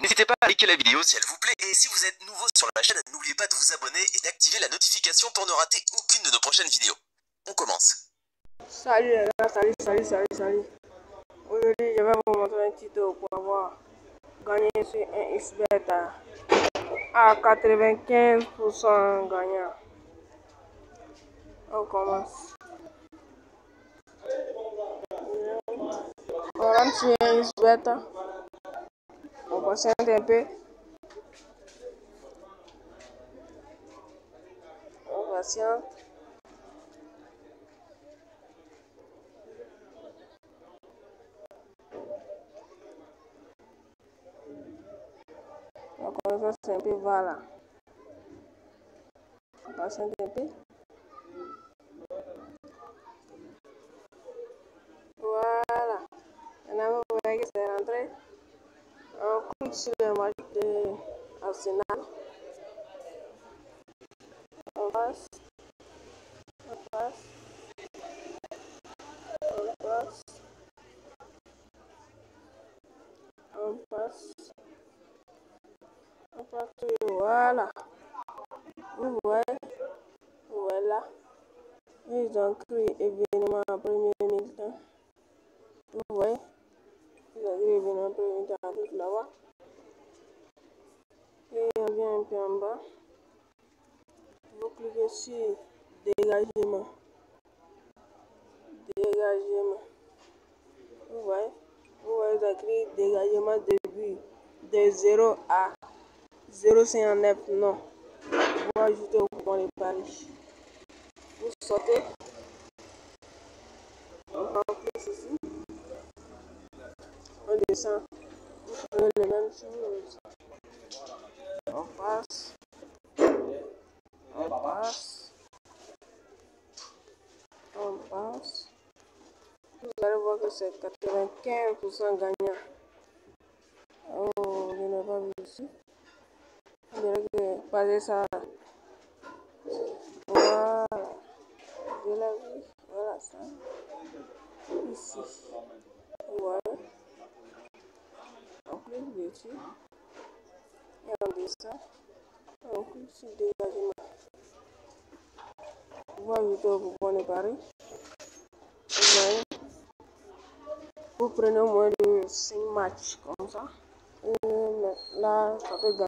N'hésitez pas à liker la vidéo si elle vous plaît et si vous êtes nouveau sur la chaîne, n'oubliez pas de vous abonner et d'activer la notification pour ne rater aucune de nos prochaines vidéos. On commence. Salut les gars, salut, salut, salut, salut. Aujourd'hui, je vais vous montrer un tuto pour avoir gagné sur un XBet à 95% gagnant. On commence. On rentre sur un XBet. On patiente un peu. On patiente. Donc on va un peu voilà. On passe un peu. Voilà. Maintenant vous voyez que c'est rentré. On clique sur le match de Arsenal. On passe. On passe. On passe. On passe. On passe. Voilà. Vous voyez. Voilà. Ils ont créé événement en premier mi-temps. Vous voyez. En premier mi-temps. Et on vient un peu en bas. Vous cliquez sur dégagement. Dégagement. Vous voyez. Vous voyez, ont créé dégagement de but de 0 à 0,59. Non. Vous ajoutez au coupon de Paris. Vous sortez. On remplit ici. On descend. Vous prenez les mêmes choses. On passe. On passe. On passe. Vous allez voir que c'est 95% gagnant. Oh, je n'ai pas vu ici. Dirait que passer ça. Voilà. Je l'ai vu. Voilà ça. Ici. Voilà. On clique dessus. Et on descend. On clique sur dégagement. Wàññi toogu boni bari mooy bu prene mooy di si match comme ça la fa dëgga.